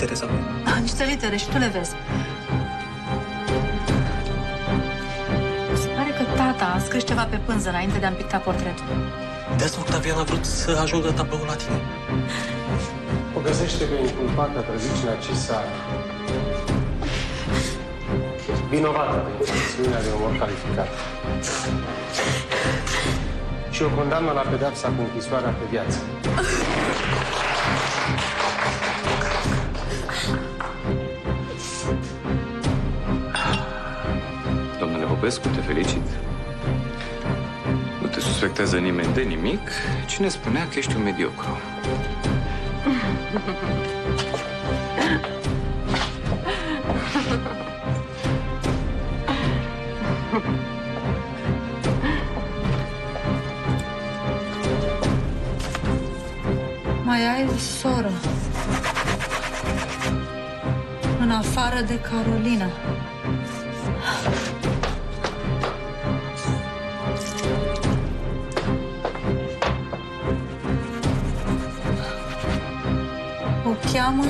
Tereza mea. Am niște litere și tu le vezi. Se pare că tata a scris ceva pe pânză înainte de a-mi picta portretul. De asta Octavian a vrut să ajungă tabloul la tine. O găsește pe inculpată trăzici Narcisa vinovată de infracțiunea de omor calificat. Și o condamnă la pedeapsa cu închisoarea pe viață. Popescu, te felicit. Nu te suspectează nimeni de nimic. Cine spunea că ești un mediocru? Mai ai o soră. În afară de Carolina. Cheamă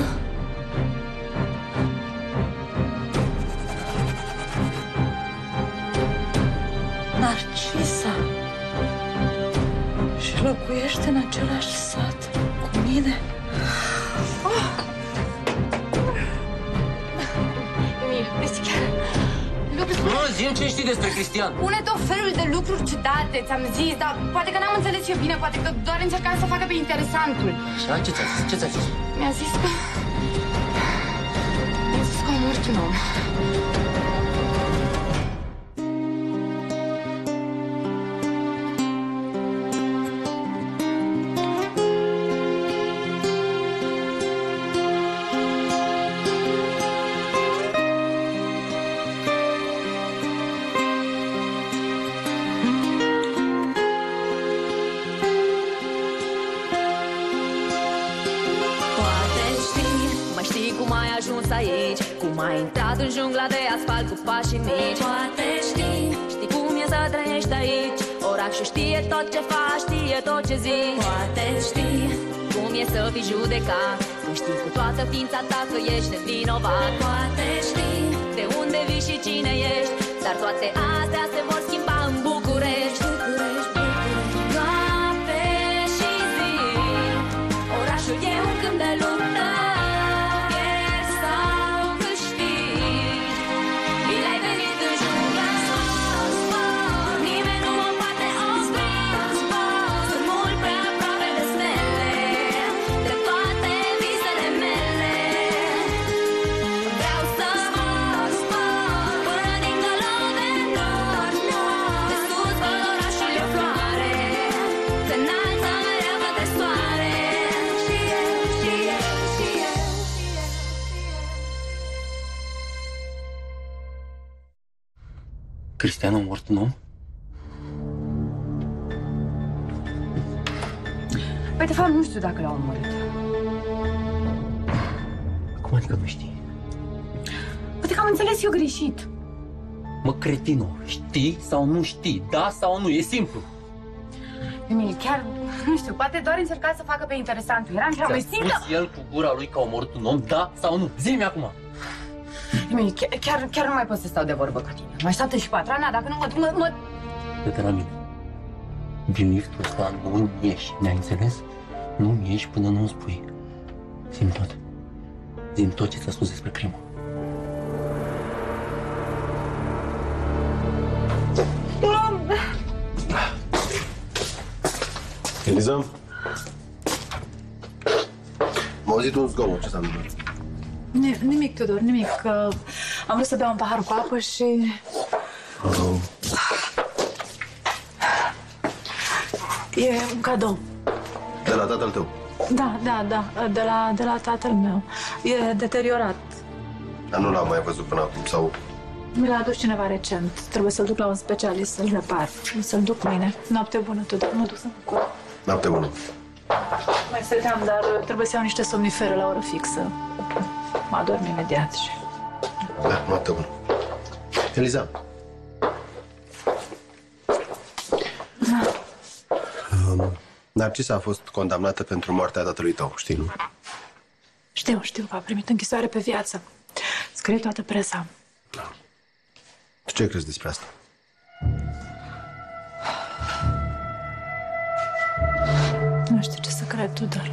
Narcisa. Și locuiește în același sat cu mine. Emil, vezi chiar... Lucruri... Nu, zi ce știi despre Cristian. Pune tot felul de lucruri ciudate, ți-am zis, dar poate că n-am înțeles eu bine, poate că doar încercam să facă pe interesantul. Așa? Ce ți-a zis? Ce ți-a zis? Mi-a zis că... Mi-a zis că a murit un om. Pașii mici. Poate știi, știi cum e să trăiești aici. Orașul știe tot ce faci, știe tot ce zici. Poate știi, cum e să fii judecat. Când știi cu toată ființa ta că ești nevinovat. Poate știi, de unde vii și cine ești Dar toate astea se vor schimba Cristian a mort un om? Păi, de fapt, nu știu dacă l-au omorât. Cum adică nu știi? Poate că am înțeles eu greșit. Mă, cretino, știi sau nu știi? Da sau nu? E simplu. Emil, chiar, nu știu, poate doar încerca să facă pe interesantul. Era cea mai Ți-a simplă. spus el cu gura lui că a omorât un om? Da sau nu? Zi-mi acum. Emil, chiar, chiar, chiar nu mai pot să stau de vorbă cu tine. Mă așteaptă și patrona, dacă nu mă... mă, mă... Dă-te la mine. Din liftul ăsta nu ieși, ne-ai înțeles? Nu ieși până nu-mi spui. Zim tot. Zim tot ce ți-a spus despre crimă. Eliza? M-a auzit un zgomot. Ce s-a întâmplat? Ni- Nimic, Tudor, nimic. Că am vrut să beau un pahar cu apă și... E un cadou. De la tatăl tău. Da, da, da, de la, de la tatăl meu. E deteriorat. Dar nu l-am mai văzut până acum. Sau Mi l-a adus cineva recent. Trebuie să-l duc la un specialist să-l repar. Să-l duc mâine. Noapte bună, Tudor. Mă duc să mă culc. noapte bună. Mai stăteam, dar trebuie să iau niște somnifere la oră fixă. Mă adorm imediat și... Da, noapte bună. Eliza. Narcisa a fost condamnată pentru moartea tatălui tău, știi, nu? Știu, știu că a primit închisoare pe viață. Scrie toată presa. Tu ce crezi despre asta? Nu știu ce să cred, Tudor.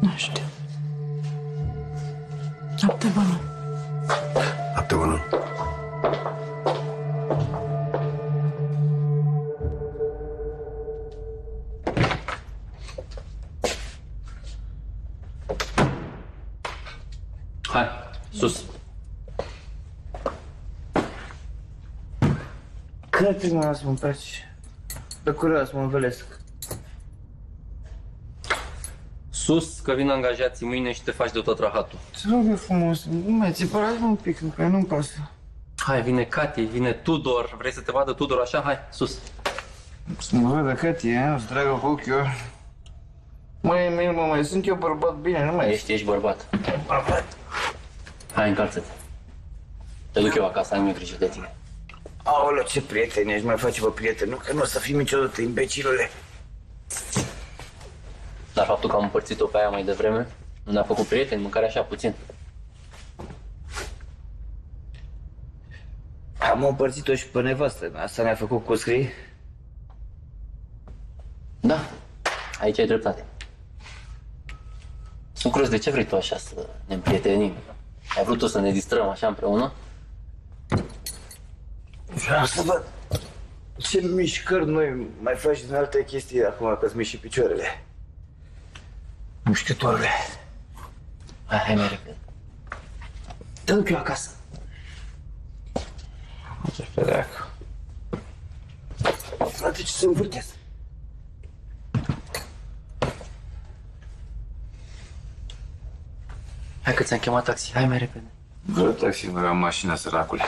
Nu știu. Noapte bună. Noapte bună. Câte mă las mă place? De curios mă învelesc. Sus, că vin angajații mâine și te faci de tot rahatul. Te rog eu frumos, nu mai țipărați un pic, că nu-mi pasă. Hai, vine Cati, vine Tudor. Vrei să te vadă Tudor așa? Hai, sus. Să mă vedă cât e, o să tragă cu ochiul. Mai, mai, mă, mai sunt eu bărbat bine, nu mai Ești, ești bărbat. Hai, încalță-te. Te duc eu acasă, am eu grijă de tine. Aoleu, ce prieteni ești, mai face vă prieten, nu? Că nu o să fii niciodată, imbecilule. Dar faptul că am împărțit-o pe aia mai devreme, nu ne-a făcut prieteni, mâncare așa puțin. Am împărțit-o și pe nevastă, asta ne-a făcut cu scrii. Da, aici ai dreptate. Sunt curios de ce vrei tu așa să ne împrietenim. Ai vrut tu să ne distrăm așa împreună? Vreau să văd ce mișcări noi mai faci din alte chestii acum că-ți miști și picioarele. Mușchătoarele. Hai, hai mai repede. Te duc eu acasă. Ce fereacă. Frate, ce se învârtesc? Hai că ți-am chemat taxi, hai mai repede. Vreau taxi, nu am mașina, săracule.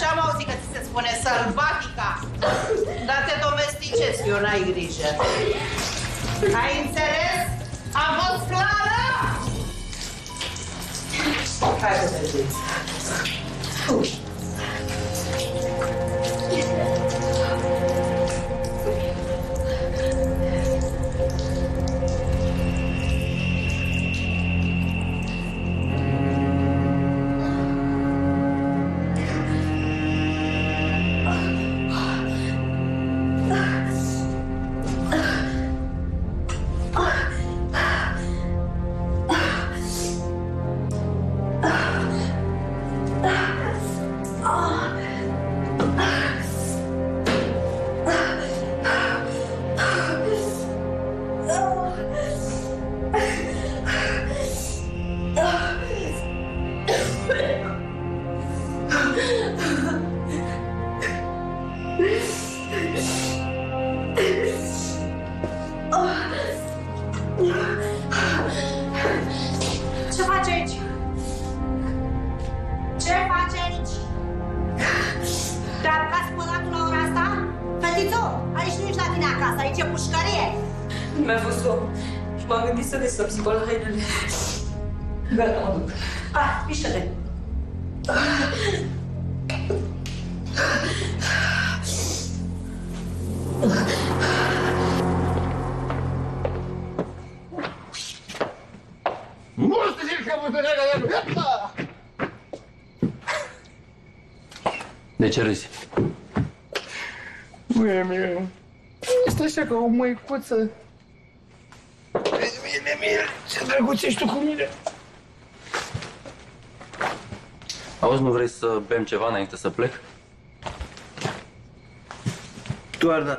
Așa De ce râzi? Măi, mie, este așa ca o măicuță. Mine, mine, ce drăguț ești tu cu mine. Auzi, nu vrei să bem ceva înainte să plec? Toarna,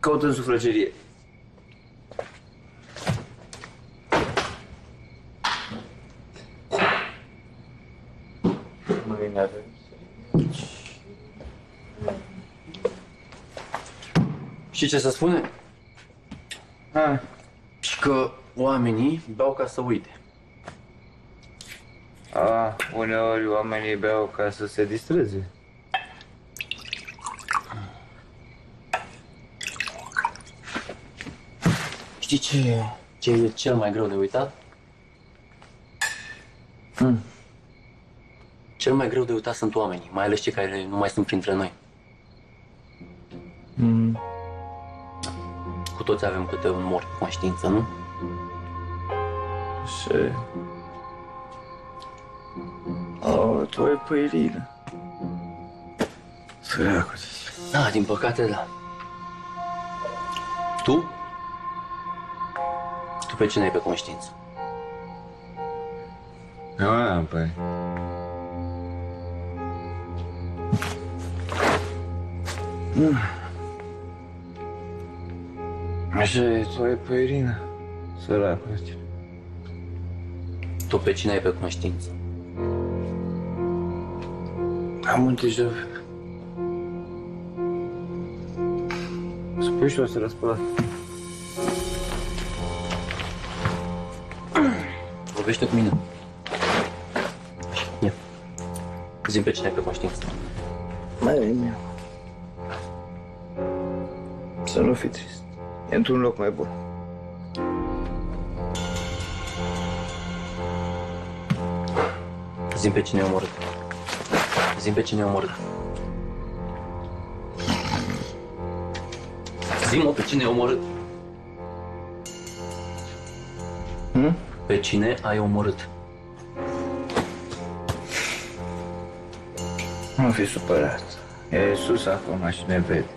caută în sufragerie. Și ce se spune? Hai. Și că oamenii beau ca să uite. A, uneori oamenii beau ca să se distreze. Știi ce, ce e cel mai greu de uitat? Mm. Cel mai greu de uitat sunt oamenii, mai ales cei care nu mai sunt printre noi. Mm. Cu toți avem câte un mort cu conștiință, nu? Și... Oh, tu ai păilină. Săracu Da, din păcate, da. Tu? Tu pe cine ai pe conștiință? Eu am, păi. Mm. Așa e, tu ai pe Irina. Săracul ăsta. Tu pe cine ai pe conștiință? Am un deja vu. Spui și o să răspălat. Vorbește cu mine. Ia. Zi pe cine ai pe conștiință. Mai bine. Să nu fii trist. E într-un loc mai bun. Zi pe cine ai omorât. Zi pe cine ai omorât. Zi-mă pe cine ai omorât. Hmm? Pe cine ai omorât. Nu fi supărat. E sus acum și ne vede.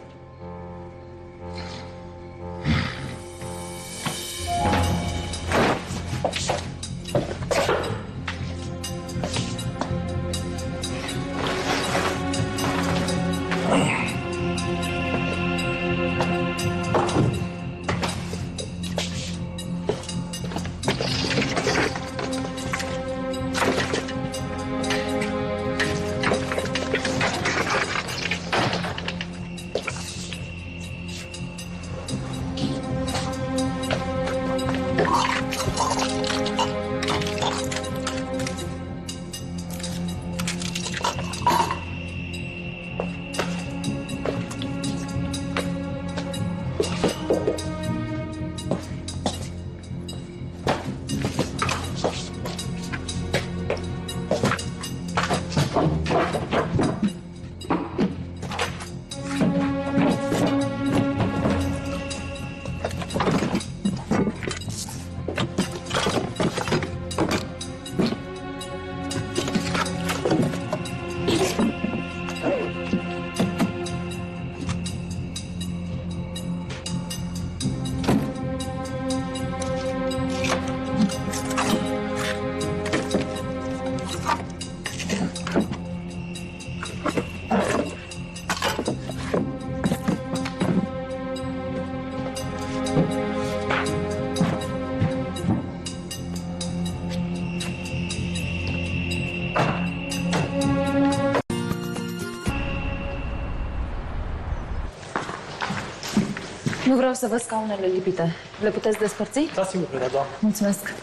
Vreau să văd scaunele lipite. Le puteți despărți? Da, sigur, da, doamnă. Mulțumesc.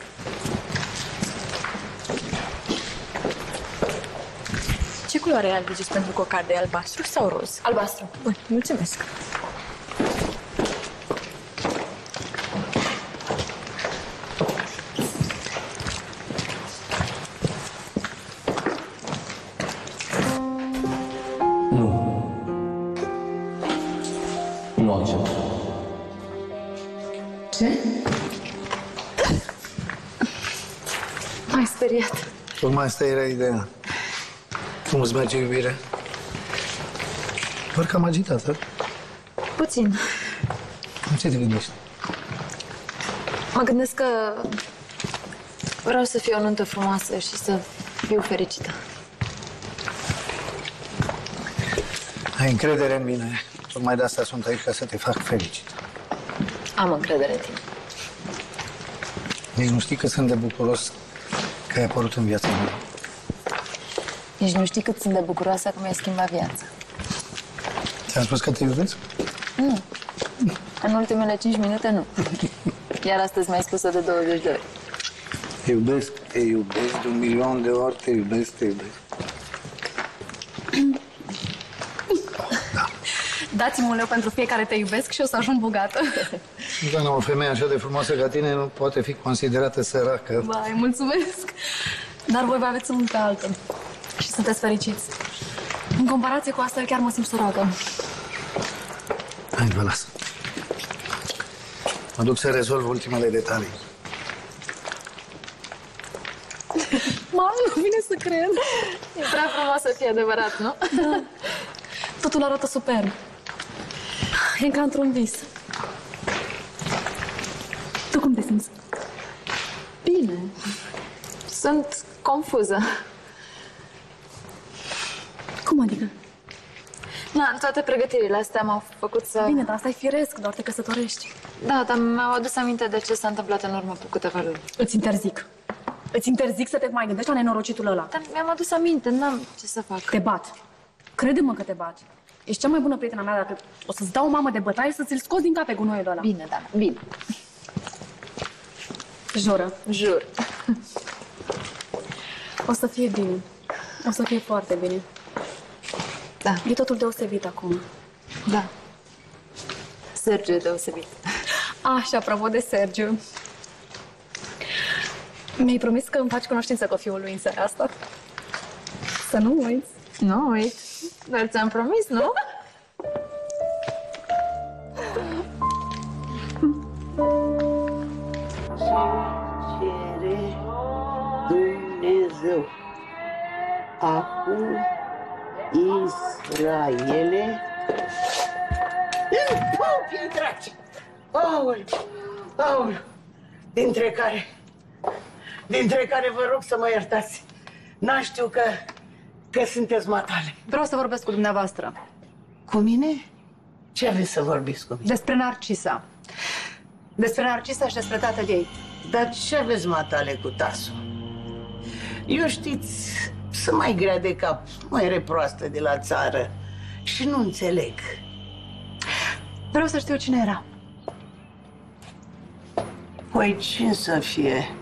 Ce culoare alegeți pentru cocarde? Albastru sau roz? Albastru. Bun, mulțumesc. Speriat. Tocmai asta era ideea. Cum îți merge iubirea? Doar cam agitată. Puțin. În ce te gândești? Mă gândesc că vreau să fie o nuntă frumoasă și să fiu fericită. Ai încredere în mine. Tocmai de asta sunt aici, ca să te fac fericit. Am încredere în tine. Nici nu știi cât sunt de bucuros că ai apărut în viața mea. Nici nu știi cât sunt de bucuroasă că mi-ai schimbat viața. Ți-am spus că te iubesc? Nu. În ultimele 5 minute nu. Iar astăzi mi-ai spus-o de 20 de ori. Te iubesc, te iubesc de un milion de ori, te iubesc, te iubesc. Dați-mi un leu pentru fiecare te iubesc și o să ajung bogată. Doamna, o femeie așa de frumoasă ca tine nu poate fi considerată săracă. Vai, mulțumesc. Dar voi vă aveți unul pe altul. Și sunteți fericiți. În comparație cu asta, eu chiar mă simt săracă. Hai, vă las. Mă duc să rezolv ultimele detalii. Mamă, nu vine să cred. E prea frumos să fie adevărat, nu? Da. Totul arată superb. E ca într-un vis. Tu cum te simți? Bine. Sunt confuză. Cum adică? Na, toate pregătirile astea m-au făcut să... Bine, dar asta e firesc, doar te căsătorești. Da, dar mi-au adus aminte de ce s-a întâmplat în urmă cu câteva luni. Îți interzic. Îți interzic să te mai gândești la nenorocitul ăla. Dar mi-am adus aminte, n-am ce să fac. Te bat. Crede-mă că te bat. Ești cea mai bună prietena mea dacă o să-ți dau o mamă de bătaie să ți-l scoți din cap pe gunoiul ăla. Bine, da, bine. Jură. Jur. O să fie bine. O să fie foarte bine. Da. E totul deosebit acum. Da. Sergiu e deosebit. Așa, apropo de Sergiu. Mi-ai promis că îmi faci cunoștință cu fiul lui în seara asta. Să nu uiți. Nu uit. Dar ți-am promis, nu? Acum Israele în popii dragi. Aul, aul, dintre care, dintre care vă rog să mă iertați. N-am știu că, că sunteți matale. Vreau să vorbesc cu dumneavoastră Cu mine? Ce aveți să vorbiți cu mine? despre Narcisa. Despre Narcisa și despre tatăl ei. Dar ce aveți matale cu tasul? Eu știți, sunt mai grea de cap, mai reproastă de la țară și nu înțeleg. Vreau să știu cine era. Păi ce să fie?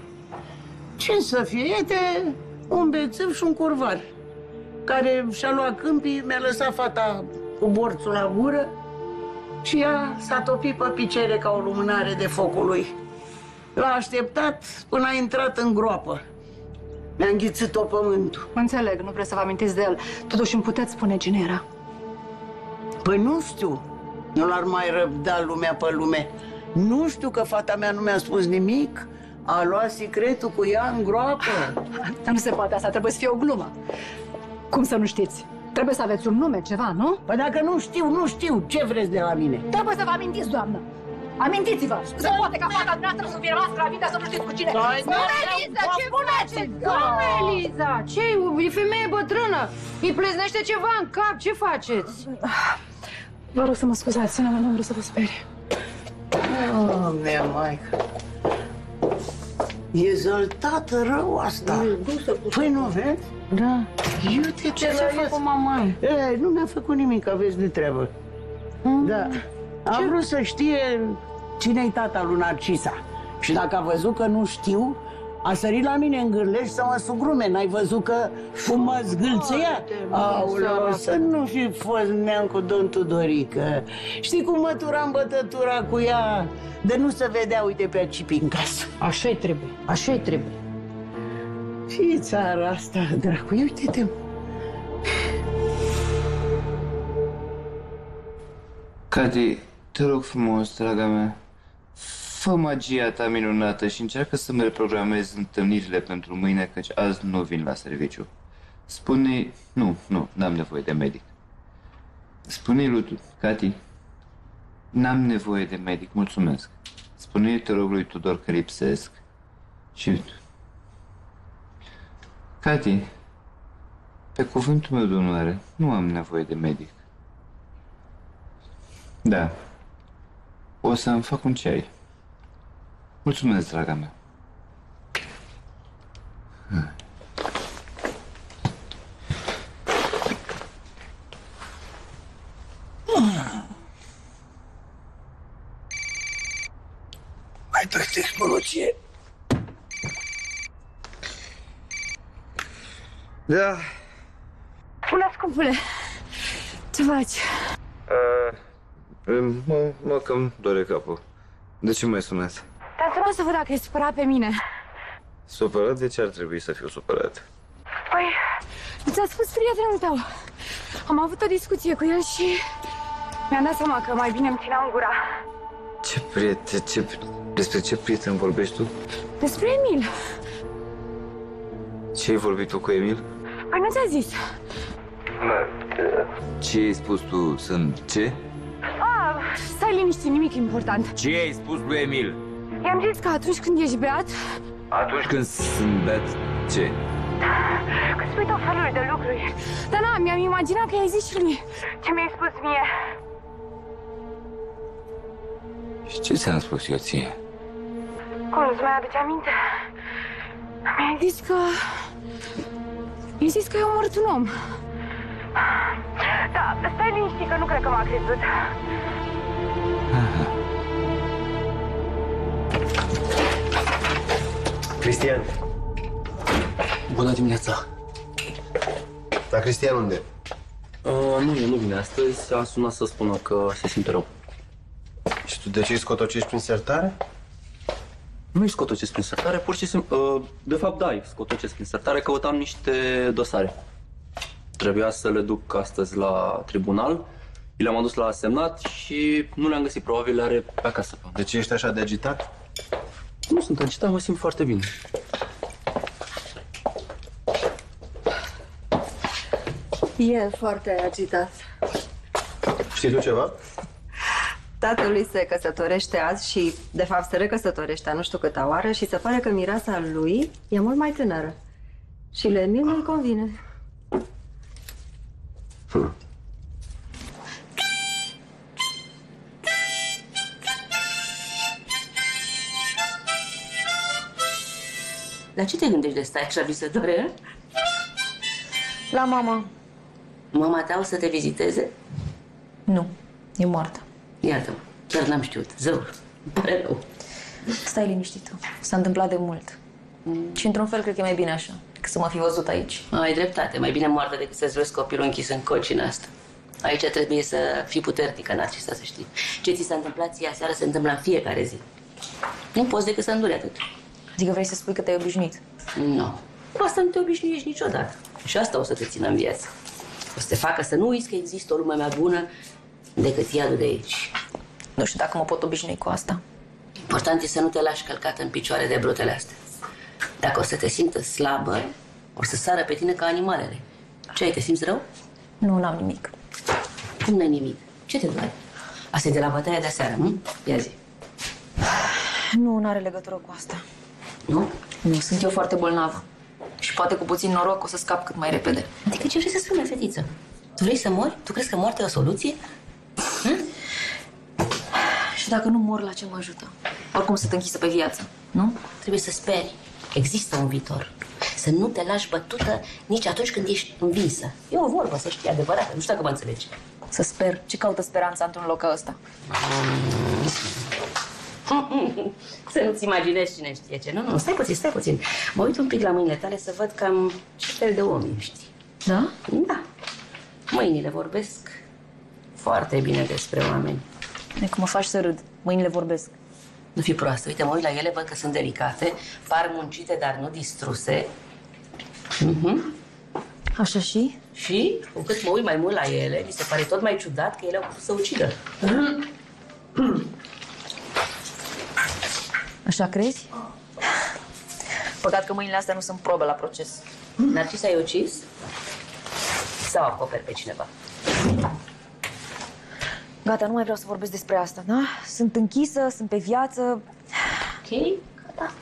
Ce să fie? E de un bețiv și un curvar care și-a luat câmpii, mi-a lăsat fata cu borțul la gură și ea s-a topit pe picere ca o lumânare de focul lui. L-a așteptat până a intrat în groapă. Mi-a înghițit-o pământul. Înțeleg, nu vreți să vă amintiți de el. Totuși îmi puteți spune cine era. Păi nu știu. Nu l-ar mai răbda lumea pe lume. Nu știu că fata mea nu mi-a spus nimic. A luat secretul cu ea în groapă. Dar nu se poate asta, trebuie să fie o glumă. Cum să nu știți? Trebuie să aveți un nume, ceva, nu? Păi dacă nu știu, nu știu. Ce vreți de la mine? Trebuie să vă amintiți, doamnă. Amintiți-vă! Se poate ca fata dumneavoastră să fie rămas gravidă să nu știți cu cine. Stai, Spune, da, Eliza, da, ce da, faceți? da. Doamne, Eliza, ce e femeie bătrână? Îi pleznește ceva în cap, ce faceți? Vă rog să mă scuzați, nu, nu vreau să vă sperie. Doamne, maică. E zăltată rău asta. Păi nu vezi? Da. Iute Ce ți-a făcut mama? E, nu mi-a făcut nimic, aveți de treabă. Da. Am vrut să știe cine-i tata lui Narcisa. Și dacă a văzut că nu știu, a sărit la mine în gârleș să mă sugrume. N-ai văzut că cum mă zgâlțea? Aoleu, să nu fi fost neam cu domn Tudorică. Știi cum măturam bătătura cu ea? De nu se vedea, uite, pe aici în casă. Așa-i trebuie, așa-i trebuie. Și țara asta, dracu, ia uite-te. Cati, te rog frumos, draga mea, fă magia ta minunată și încearcă să-mi reprogramezi întâlnirile pentru mâine, căci azi nu vin la serviciu. Spune... Nu, nu, n-am nevoie de medic. Spune-i lui Tu- Cati, n-am nevoie de medic, mulțumesc. Spune-i, te rog, lui Tudor că lipsesc și... Cati, pe cuvântul meu de onoare, nu am nevoie de medic. Da. O să-mi fac un ceai. Mulțumesc, draga mea. Mai dă tehnologie. Da. Bună, scumpule! Ce faci? Uh, mă, mă cam doare capul. De ce mai sunați? Te-am sunat să văd dacă e supărat pe mine. Supărat? De ce ar trebui să fiu supărat? Păi, ți-a spus prietenul tău. Am avut o discuție cu el și mi-am dat seama că mai bine îmi țineam gura. Ce prieten, ce, despre ce prieten vorbești tu? Despre Emil. Ce ai vorbit tu cu Emil? Păi nu ți-a zis. Ce ai spus tu? Sunt ce? A, stai liniștit, nimic important. Ce ai spus lui Emil? I-am zis că atunci când ești beat, Atunci când sunt beat, ce? că spui tot felul de lucruri. Dar na, mi-am imaginat că i-ai zis și lui ce mi-ai spus mie. Și ce ți-am spus eu ție? Cum nu-ți mai aduce aminte? Mi-ai zis că... Mi-ai zis că ai omorât un om. Da, stai liniștit că nu cred că m-a crezut. Cristian. Bună dimineața! Dar Cristian unde? Uh, nu, e, nu vine astăzi. A sunat să spună că se simte rău. Și tu de ce îi scotocești prin sertare? Nu-i scotocesc prin sertare, pur și simplu... Uh, de fapt, da, îi scotocesc prin sertare. Căutam niște dosare. Trebuia să le duc astăzi la tribunal. I le-am adus la semnat și nu le-am găsit. Probabil le are pe acasă. De ce ești așa de agitat? Nu sunt agitat, mă simt foarte bine. E foarte agitat. Știi tu ceva? Tatălui se căsătorește azi și, de fapt, se recăsătorește a nu știu câta oară și se pare că mireasa lui e mult mai tânără. Și lui Emil nu-i convine. La ce te gândești de stai așa visătoare? La mama. Mama ta o să te viziteze? Nu, e moartă. Iartă-mă, chiar n-am știut. Zău, îmi pare rău. Stai liniștită. S-a întâmplat de mult. Și într-un fel cred că e mai bine așa, decât să mă fi văzut aici. Ai dreptate, mai bine moartă decât să-ți vezi copilul închis în cocina asta. Aici trebuie să fii puternică, Narcisa, să știi. Ce ți s-a întâmplat ție aseară se întâmplă în fiecare zi. Nu poți decât să înduri atât. Adică vrei să spui că te-ai obișnuit? Nu. Cu asta nu te obișnuiești niciodată. Și asta o să te țină în viață. O să te facă să nu uiți că există o lume mai bună decât iadul de aici. Nu știu dacă mă pot obișnui cu asta. Important e să nu te lași călcată în picioare de brutele astea. Dacă o să te simtă slabă, o să sară pe tine ca animalele. Ce ai, te simți rău? Nu, n-am nimic. Cum n-ai nimic? Ce te doare? Asta e de la bătaia de seară, nu? Ia zi. Nu, nu are legătură cu asta. Nu? Nu, sunt eu foarte bolnavă. Și poate cu puțin noroc o să scap cât mai repede. Adică ce vrei să spui, mea, fetiță? Tu vrei să mori? Tu crezi că moartea e o soluție? Și dacă nu mor, la ce mă ajută? Oricum sunt închisă pe viață, nu? Trebuie să speri. Există un viitor. Să nu te lași bătută nici atunci când ești învinsă. E o vorbă, să știi, adevărată. Nu știu dacă mă înțelegi. Să sper. Ce caută speranța într-un loc ca ăsta? Să nu-ți imaginezi cine știe ce. Nu, nu, stai puțin, stai puțin. Mă uit un pic la mâinile tale să văd cam ce fel de om ești. Da? Da. Mâinile vorbesc foarte bine despre oameni. E că mă faci să râd. Mâinile vorbesc. Nu fi proastă. Uite, mă uit la ele, văd că sunt delicate, par muncite, dar nu distruse. Mhm. Așa și? Și, cu cât mă uit mai mult la ele, mi se pare tot mai ciudat că ele au putut să ucidă. Așa crezi? Păcat că mâinile astea nu sunt probe la proces. Narcisa ai ucis? Sau acoperi pe cineva? Gata, nu mai vreau să vorbesc despre asta, da? Sunt închisă, sunt pe viață. Ok, gata.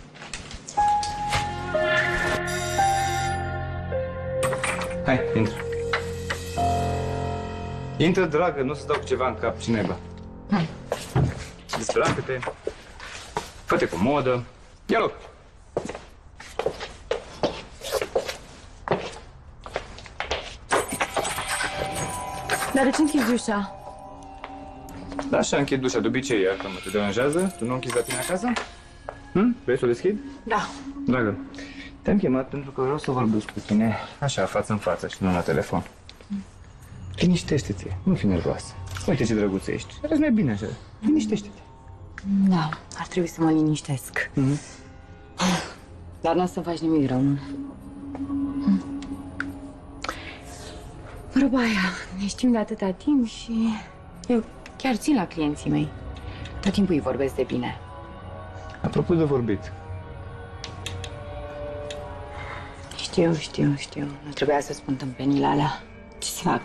Hai, intră. Intră, dragă, nu să dau cu ceva în cap cineva. Hai. Desferacă-te. Fă-te comodă. Ia loc. Dar de ce închizi ușa? Da, așa închid ușa de obicei, iar mă te deranjează? Tu nu închizi la tine acasă? Hm? Vrei să o deschid? Da. Dragă, te-am chemat pentru că vreau să vorbesc cu tine așa, față în față și nu la telefon. Liniștește-te, nu fi nervoasă. Uite ce drăguț ești. Arăți mai bine așa. Liniștește-te. Da, ar trebui să mă liniștesc. Dar nu o să faci nimic rău, nu? Vorba aia, ne știm de atâta timp și eu chiar țin la clienții mei. Tot timpul îi vorbesc de bine. Apropo de vorbit, Știu, știu, știu. Nu trebuia să spun tâmpenile alea. Ce să fac?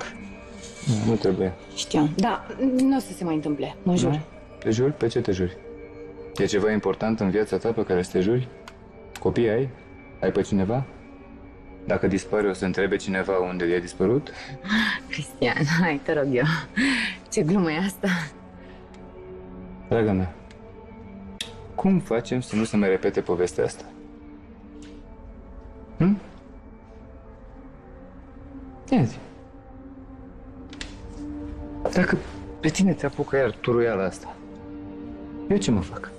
nu trebuie. Știu. Da, nu o să se mai întâmple, mă jur. Nu? Te juri? Pe ce te juri? E ceva important în viața ta pe care să te juri? Copii ai? Ai pe cineva? Dacă dispare, o să întrebe cineva unde i-a dispărut? Cristian, hai, te rog eu. Ce glumă e asta? Draga mea, cum facem să nu se mai repete povestea asta? Hm? Ia zi. Dacă pe tine te apucă iar turuiala asta, eu ce mă fac?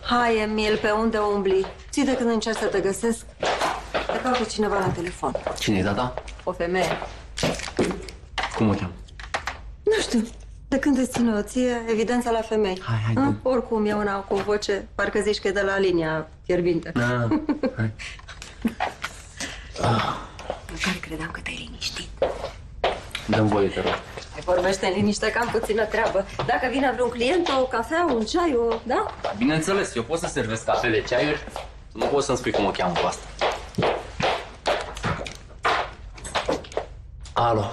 Hai, Emil, pe unde umbli? Ții de când încerc să te găsesc, te caut pe cineva la telefon. Cine e tata? O femeie. Cum o cheamă? Nu știu. De când îți ține o ție, evidența la femei. Hai, hai, Ah, dă. Oricum, e una cu voce, parcă zici că e de la linia fierbinte. Da. Hai. Măcar credeam că te-ai liniștit. Dă-mi voie, te rog. Mai vorbește în liniște, că am puțină treabă. Dacă vine vreun client, o cafea, un ceai, o... Da? Bineînțeles, eu pot să servesc cafele, ceaiuri. Nu poți să-mi spui cum o cheamă pe asta. Alo.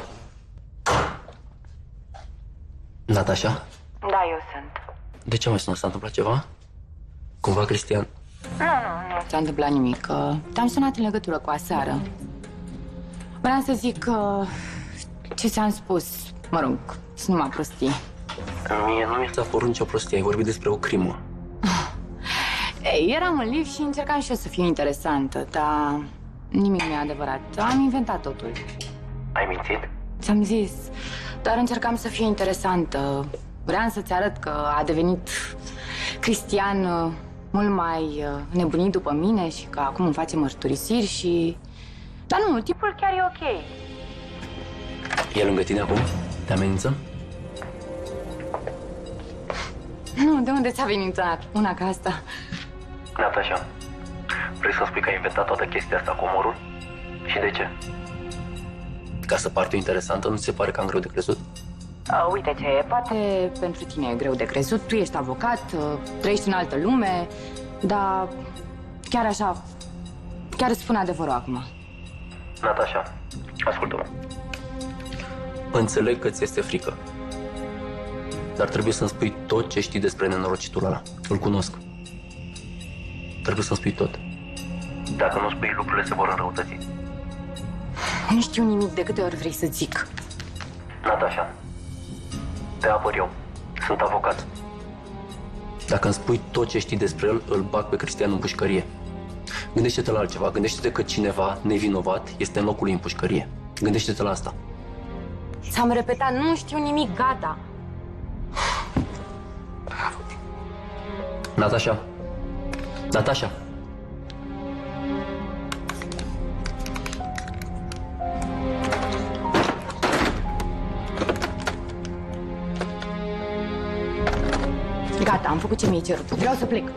Natasha? Da, eu sunt. De ce mai sună? S-a întâmplat ceva? Cumva, Cristian? Nu, nu, nu s-a întâmplat nimic. că Te-am sunat în legătură cu aseară. Vreau să zic că ce ți-am spus, mă rog, sunt numai prostii. Mie nu mi s-a părut nicio prostie. Ai vorbit despre o crimă. Ei, eram în lift și încercam și eu să fiu interesantă, dar nimic nu e adevărat. Am inventat totul. Ai mințit? Ți-am zis, doar încercam să fiu interesantă. Vreau să-ți arăt că a devenit Cristian uh, mult mai uh, nebunit după mine și că acum îmi face mărturisiri și... Dar nu, tipul chiar e ok. E lângă tine acum? Te amenință? Nu, de unde ți-a venit una, una ca asta? Natasha, vrei să spui că ai inventat toată chestia asta cu omorul? Și de ce? Ca să par tu interesantă, nu ți se pare cam greu de crezut? Uh, uite ce, poate pentru tine e greu de crezut, tu ești avocat, uh, trăiești în altă lume, dar chiar așa, chiar îți spun adevărul acum. Natasha, ascultă-mă. Înțeleg că ți este frică. Dar trebuie să-mi spui tot ce știi despre nenorocitul ăla. Îl cunosc. Trebuie să-mi spui tot. Dacă nu spui, lucrurile se vor înrăutăți. Nu știu nimic de câte ori vrei să zic. Natasha, te apăr eu. Sunt avocat. Dacă îmi spui tot ce știi despre el, îl bag pe Cristian în pușcărie. Gândește-te la altceva. Gândește-te că cineva nevinovat este în locul lui în pușcărie. Gândește-te la asta. Ți-am repetat, nu știu nimic, gata. Natasha. Natasha. Gata, am făcut ce mi-ai cerut. Vreau să plec.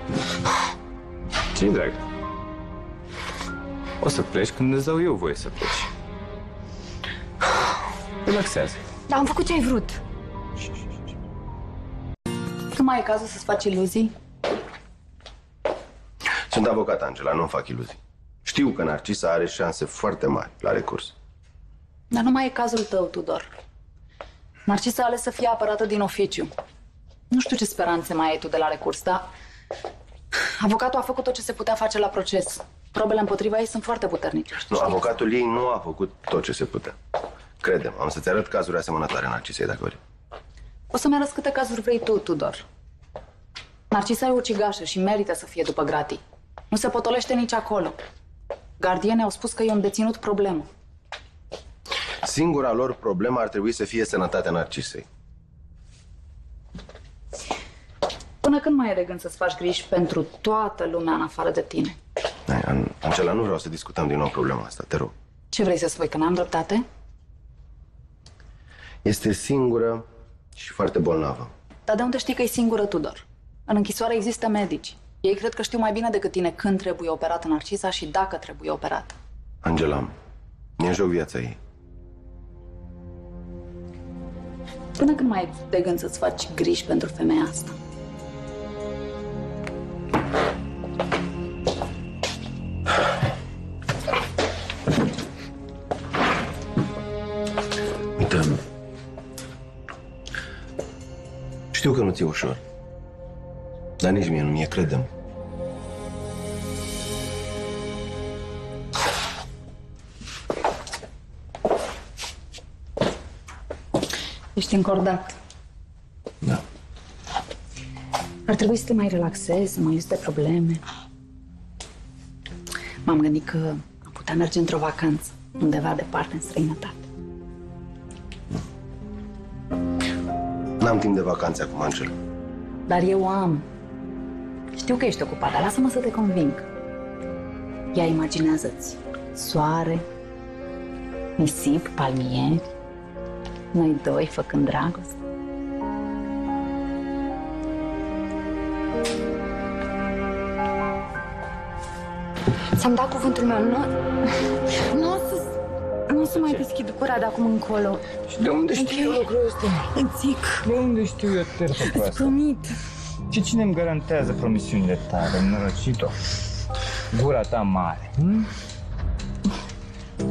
ce drag? O să pleci când îți dau eu voie să pleci. Relaxează. Dar am făcut ce ai vrut. Nu mai e cazul să-ți faci iluzii? Sunt avocat, Angela, nu fac iluzii. Știu că Narcisa are șanse foarte mari la recurs. Dar nu mai e cazul tău, Tudor. Narcisa a ales să fie apărată din oficiu. Nu știu ce speranțe mai ai tu de la recurs, dar avocatul a făcut tot ce se putea face la proces. Probele împotriva ei sunt foarte puternice. Nu, avocatul ei nu a făcut tot ce se putea. Credem, am să-ți arăt cazuri asemănătoare Narcisei, dacă vrei. O să-mi arăți câte cazuri vrei tu, Tudor. Narcisa e ucigașă și merită să fie după gratii. Nu se potolește nici acolo. Gardiene au spus că e un deținut problemă. Singura lor problemă ar trebui să fie sănătatea Narcisei. Până când mai e de gând să-ți faci griji pentru toată lumea în afară de tine? Hai, An- Angela, nu vreau să discutăm din nou problema asta, te rog. Ce vrei să spui, că n-am dreptate? Este singură și foarte bolnavă. Dar de unde știi că e singură, Tudor? În închisoare există medici. Ei cred că știu mai bine decât tine când trebuie operată Narcisa și dacă trebuie operată. Angela, e în joc viața ei. Până când mai ai de gând să-ți faci griji pentru femeia asta? Că nu ți-e ușor, dar nici mie nu mi-e, credem. Ești încordat. Da. Ar trebui să te mai relaxezi, să mai uiți de probleme. M-am gândit că am putea merge într-o vacanță, undeva departe, în străinătate. N-am timp de vacanțe acum, Angela. Dar eu am. Știu că ești ocupat, dar lasă-mă să te conving. Ia imaginează-ți soare, nisip, palmieri, noi doi făcând dragoste. Ți-am dat cuvântul meu, nu... Nu o să... Nu o să mai deschid gura de acum încolo. Și de unde știu eu lucrul ăsta? Îți zic, De unde știu eu terpă cu îți asta? promit. Și cine îmi garantează promisiunile tale, norocito? Gura ta mare. Hm?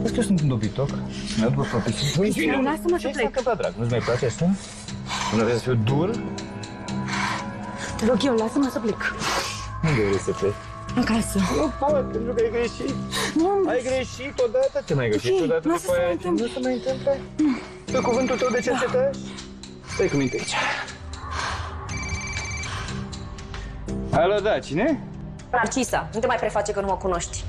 Vezi că eu sunt un dobitoc? Mi-au după profesiune. Cristian, lasă-mă să Ce s-a plec. întâmplat, drag? Nu-ți mai place asta? Nu vrei să fiu dur? Te rog eu, lasă-mă să plec. Unde vrei să pleci? Acasă. Nu pot, pentru că ai greșit. Nu, Ai greșit odată, te mai greșit Ok, odată nu o după să se mai aia. întâmple. Nu se mai întâmplă? Pe cuvântul tău de cercetaș? Stai cu minte aici. Alo, da, cine? Narcisa, nu te mai preface că nu mă cunoști.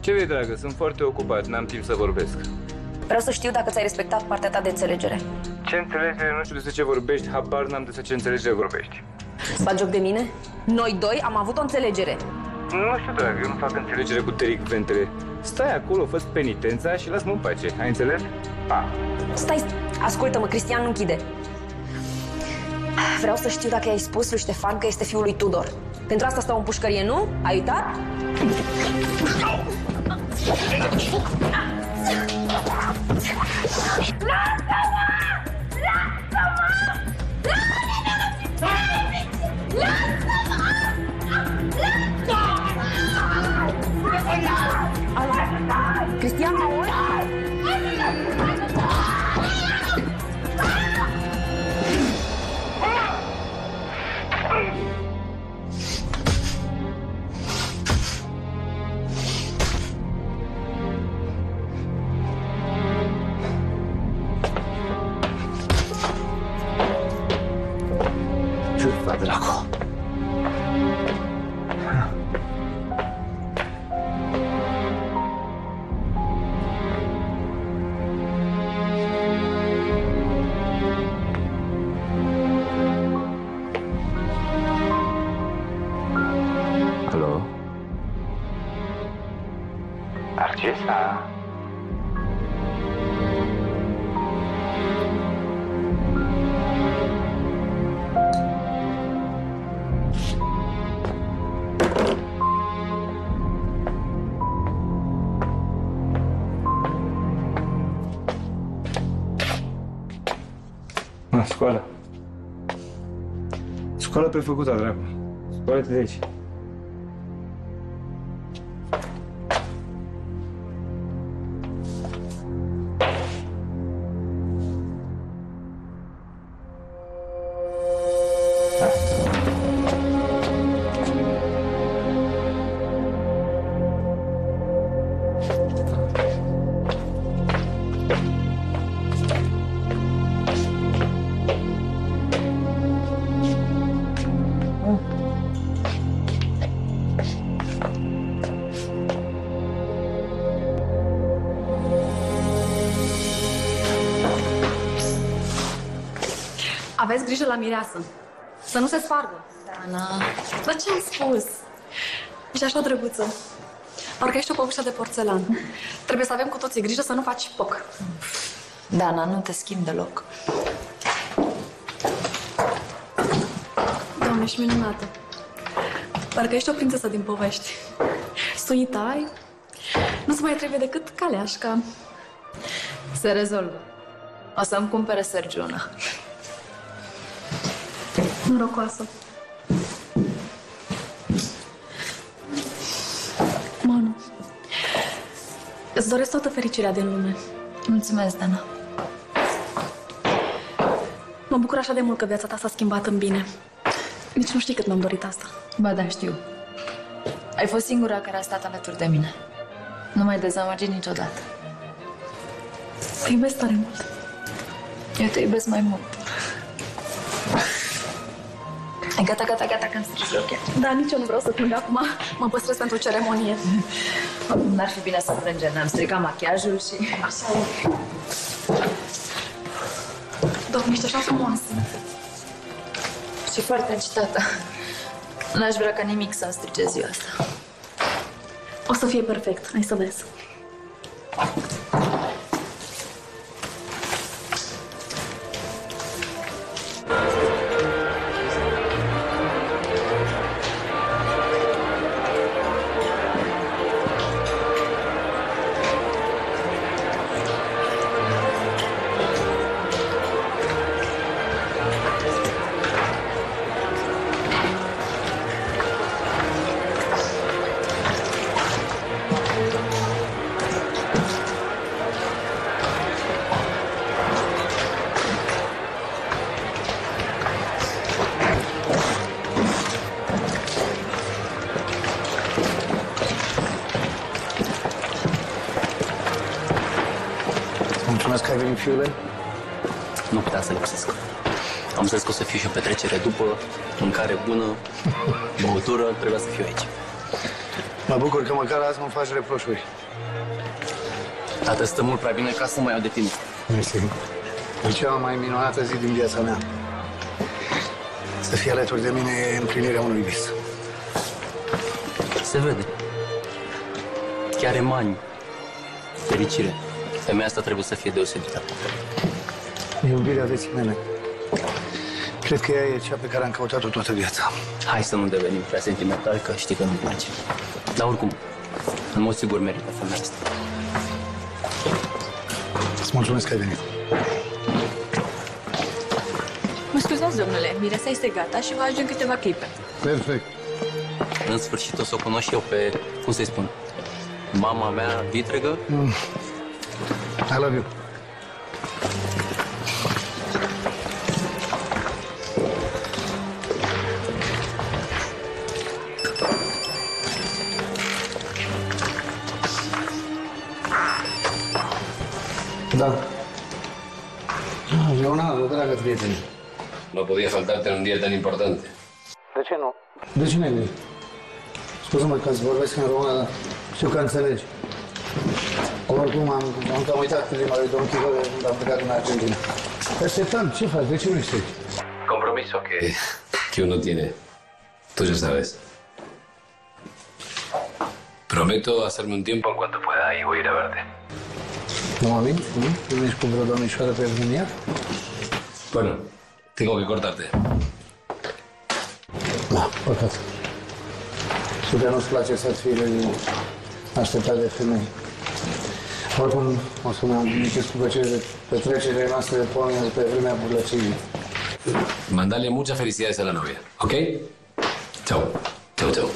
Ce vrei, dragă? Sunt foarte ocupat, n-am timp să vorbesc. Vreau să știu dacă ți-ai respectat partea ta de înțelegere. Ce înțelegere? Nu știu despre ce vorbești, habar n-am despre ce înțelegere vorbești. Îți bagi joc de mine? Noi doi am avut o înțelegere. Nu știu, dragă, eu nu fac înțelegere cu Teric Ventre. Stai acolo, fă penitența și lasă-mă în pace. Ai înțeles? Pa! Stai, ascultă-mă, Cristian nu închide. Vreau să știu dacă i-ai spus lui Ștefan că este fiul lui Tudor. Pentru asta stau în pușcărie, nu? Ai uitat? Cristian, Scoală pe făcuta, dracu. Scoală-te de aici. Aveți grijă la mireasă. Să nu se spargă. Dana... Dar ce am spus? Ești așa drăguță. Parcă ești o păpușă de porțelan. Trebuie să avem cu toții grijă să nu faci foc. Dana, nu te schimb deloc. Doamne, ești minunată. Parcă ești o prințesă din povești. Suita ai? Nu-ți mai trebuie decât caleașca. Se rezolvă. O să-mi cumpere Sergiu una. Norocoasă. Manu, îți doresc toată fericirea din lume. Mulțumesc, Dana. Mă bucur așa de mult că viața ta s-a schimbat în bine. Nici nu știi cât mi-am dorit asta. Ba da, știu. Ai fost singura care a stat alături de mine. Nu m-ai dezamăgit niciodată. Te iubesc tare mult. Eu te iubesc mai mult. Ai gata, gata, gata, că am strâns rochia. Da, nici eu nu vreau să plâng acum. Mă păstrez pentru ceremonie. N-ar fi bine să plângem, ne-am stricat machiajul și... Așa e. Doamne, ești așa frumoasă. Și foarte agitată. N-aș vrea ca nimic să-mi strice ziua asta. O să fie perfect, ai să vezi. Bună, băutură, trebuia să fiu aici. Mă bucur că măcar azi nu faci reproșuri. Tată, stă mult prea bine ca să mai iau de tine. Mersi. E cea mai minunată zi din viața mea. Să fie alături de mine e împlinirea unui vis. Se vede. Chiar emani. Fericire. Femeia asta trebuie să fie deosebită. E iubirea vieții mele. Cred că ea e cea pe care am căutat-o toată viața. Hai să nu devenim prea sentimentali, că știi că nu-mi place. Dar oricum, în mod sigur merită femeia asta. Îți mulțumesc că ai venit. Mă scuzați, domnule, Miresa este gata și va ajunge în câteva clipe. Perfect. În sfârșit o să o cunosc și eu pe, cum să-i spun, mama mea vitregă. Mm. I love you. No podía faltarte en un día tan importante. De ce nu? De ce n-ai venit? Scuze-mă că îți vorbesc în română, știu că înțelegi. Oricum, am, am cam uitat limba lui Don Quixote când am plecat în Argentina. Te așteptam, ce faci? De ce nu ești aici? Compromiso que, que uno tiene. Tú ya sabes. Prometo hacerme un tiempo en cuanto pueda y voy a ir a verte. Nu mă mint? Nu? Nu ești cu vreo domnișoară pe Virginia? Bueno, tengo que cortarte. Da, păcat. Și de nu-ți place să fii din așteptat de femei. Oricum, o să mă amintesc cu plăcere de petrecerile noastre de poni pe vremea burlăciei. Mandale muchas felicidades a la novia, ¿ok? Chao. Chao, chao.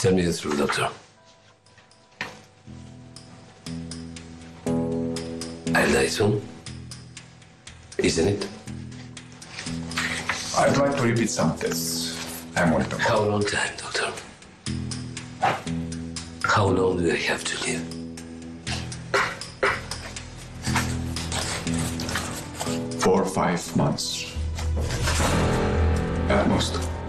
Tell me the truth, doctor. I'll die. Isn't it? I'd like to repeat some tests. I'm about. How long time, doctor? How long do I have to live? Four or five months. At most.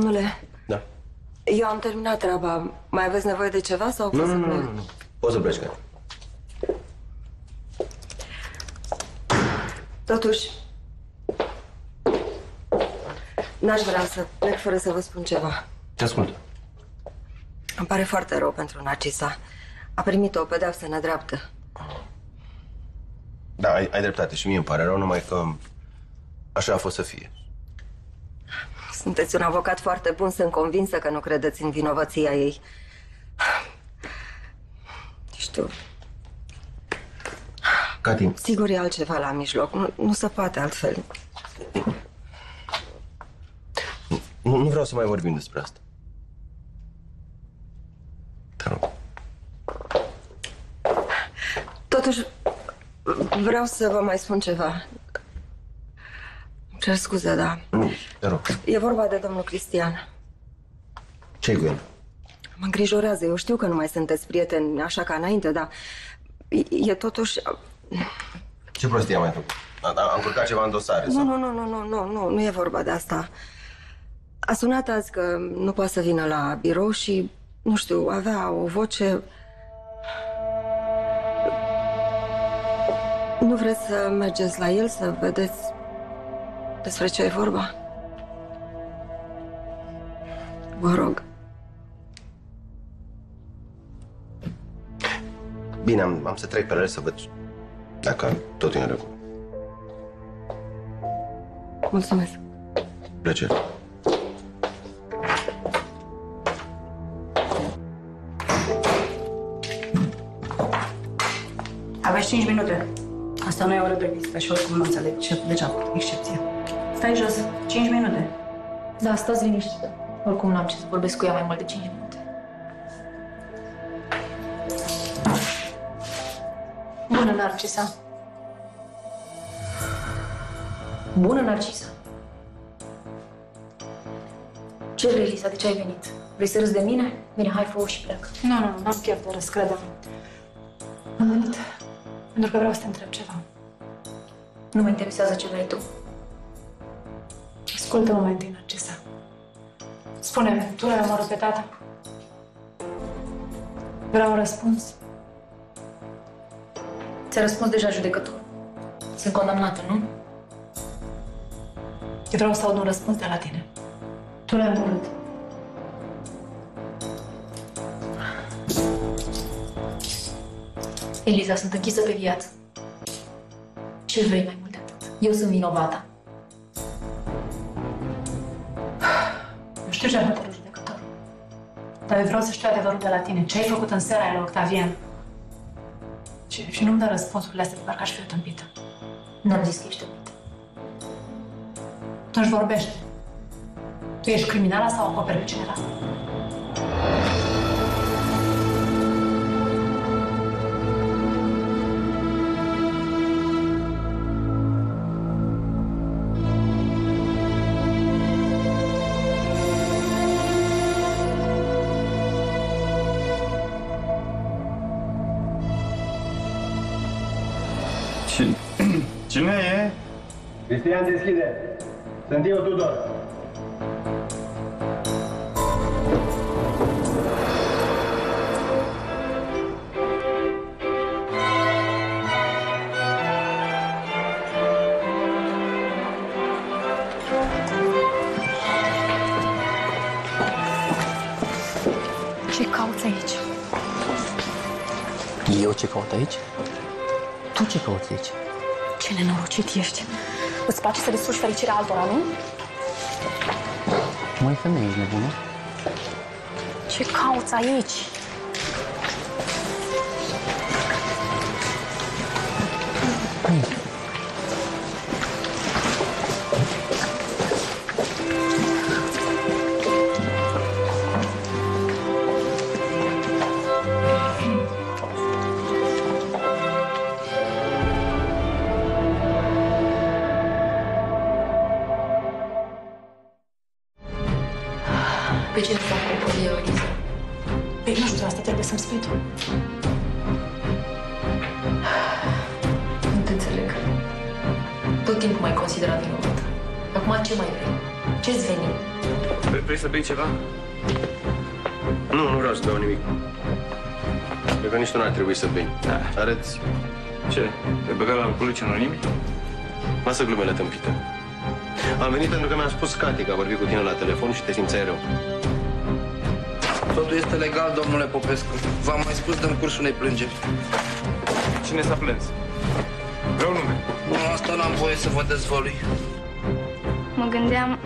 Domnule, Da. eu am terminat treaba. Mai aveți nevoie de ceva sau Nu, pot nu, să nu, plec? nu, nu. Poți să pleci, Cati. Totuși, n-aș vrea să plec fără să vă spun ceva. Te ascult. Îmi pare foarte rău pentru Narcisa. A primit o pedeapsă nedreaptă. Da, ai, ai dreptate și mie îmi pare rău, numai că așa a fost să fie. Sunteți un avocat foarte bun, sunt convinsă că nu credeți în vinovăția ei. Știu, Cati, sigur e altceva la mijloc. Nu, nu se poate altfel. nu, nu vreau să mai vorbim despre asta. Te rog. Totuși, vreau să vă mai spun ceva. Îmi cer scuze, da. Nu, te rog. E vorba de domnul Cristian. ce cu el? Mă îngrijorează. Eu știu că nu mai sunteți prieteni așa ca înainte, dar e, e totuși... Ce prostie am mai făcut? Am, am încurcat ceva în dosare Nu, sau... nu, nu, nu, nu, nu, nu, nu e vorba de asta. A sunat azi că nu poate să vină la birou și, nu știu, avea o voce... Nu vreți să mergeți la el să vedeți despre ce e vorba? Vă rog. Bine, am, am să trec pe la el să văd dacă tot e în regulă. Mulțumesc. Plăcere. Aveți 5 minute. Asta nu e oră de vizită și oricum nu înțeleg ce degeaba, excepție. Stai jos. 5 minute. Da, stați liniștită. Oricum n-am ce să vorbesc cu ea mai mult de 5 minute. Bună, Narcisa. Bună, Narcisa. Ce vrei, Lisa? De ce ai venit? Vrei să râzi de mine? Bine, hai, fă și plec. Nu, nu, nu, n-am chef de râs, crede Am venit pentru că vreau să te întreb ceva. Nu mă interesează ce vrei tu. Ascultă-mă mai întâi, Narcisa. Spune-mi, tu l-ai omorât pe tata? Vreau un răspuns. Ți-a răspuns deja judecător. Sunt condamnată, nu? Eu vreau să aud un răspuns de la tine. Tu l-ai omorât. Eliza, sunt închisă pe viață. Ce vrei mai mult de atât? Eu sunt vinovată. Nu știu ce a hotărât judecătorul. Dar eu vreau să știu adevărul de la tine. Ce ai făcut în seara aia la Octavian? Și, și nu-mi dă răspunsurile astea de parcă aș fi o tâmpită. N-am zis că ești tâmpită. Atunci vorbește. Tu ești criminala sau acoperi pe cineva? Cristian, deschide. Sunt eu, Tudor. Ce cauți aici? Eu ce caut aici? Tu ce cauți aici? Ce nenorocit ești. Îți place să distrugi fericirea altora, nu? Mai femeie, ești nebună? Ce cauți aici? Ceva? Nu, nu vreau să beau nimic. Cred că nici tu n-ar trebui să bei. Da. Arăți. Ce? Te băga la alcoolici anonimi? Lasă glumele tâmpite. Am venit pentru că mi-a spus Cati că a vorbit cu tine la telefon și te simțeai rău. Totul este legal, domnule Popescu. V-am mai spus de în cursul unei plângeri. Cine s-a plâns? Vreau nume. Nu, asta n-am voie să vă dezvălui. Mă gândeam...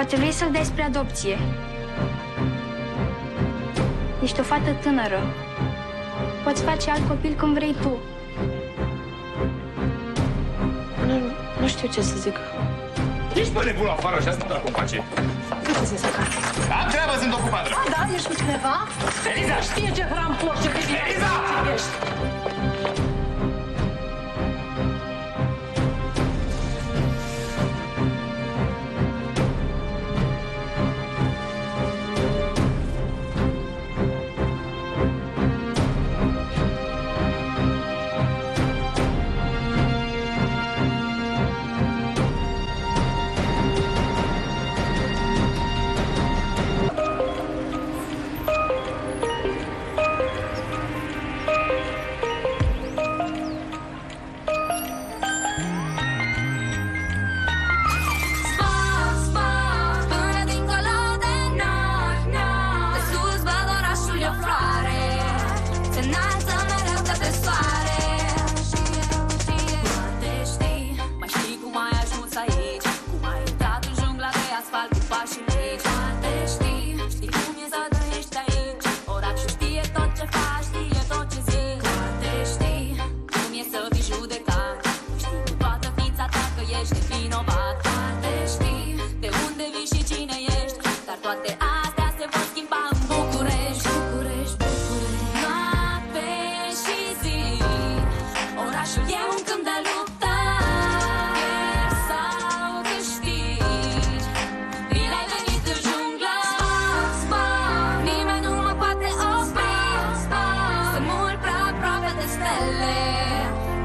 Poate vrei să-l dai spre adopție. Ești o fată tânără. Poți face alt copil când vrei tu. Nu, nu știu ce să zic. Ești pe nebunul afară și asta dracu face. Nu te zici acasă. Am treabă, sunt ocupat. A, da? Ești cu cineva? Eliza! Știe ce hram porci, ce bine Eliza! ești.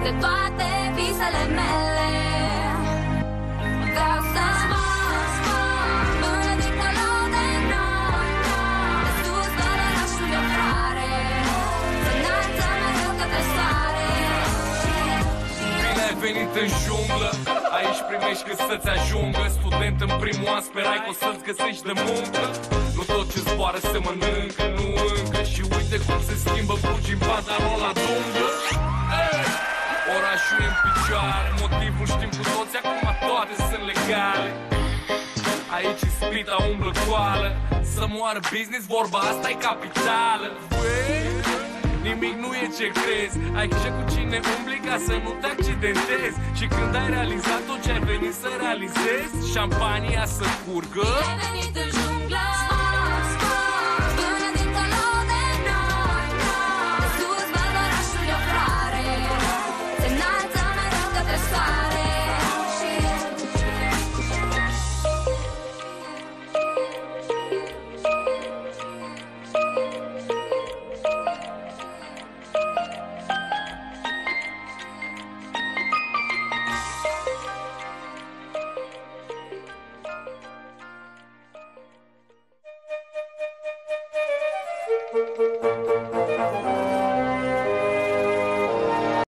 De toate visele mele. Vreau să mor, mor Până dincolo de noi, noi De sus doar orașul meu frare Să înalță mereu către soare. Bine ai venit în junglă Aici primești cât să-ți ajungă. Student în primul an sperai că o să-ți găsești de muncă. Nu tot ce zboară se mănâncă, nu încă. Și uite cum se schimbă blugi în pantalon la dungă. Ei! Orașul e în picioare Motivul știm cu toți, acum toate sunt legale. Aici e spita umblă goală Să moară business, vorba asta e capitală. Băi, Nimic nu e ce crezi. Ai grijă cu cine umbli ca să nu te accidentezi. Și când ai realizat tot ce ai venit să realizezi Șampania să curgă. Ai venit în junglă